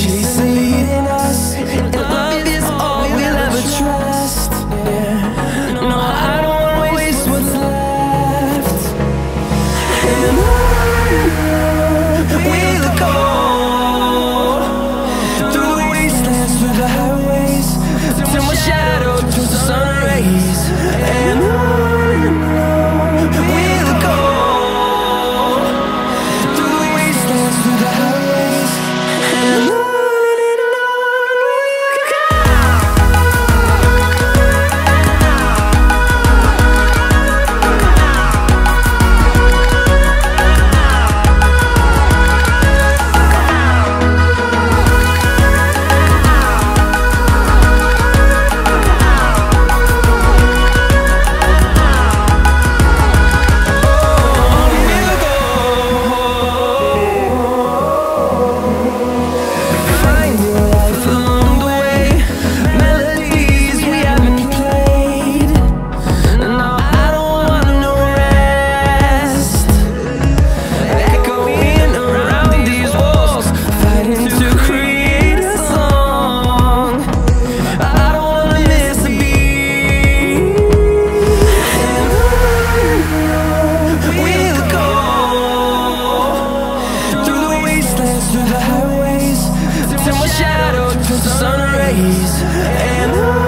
she shadow to the sun rays. And I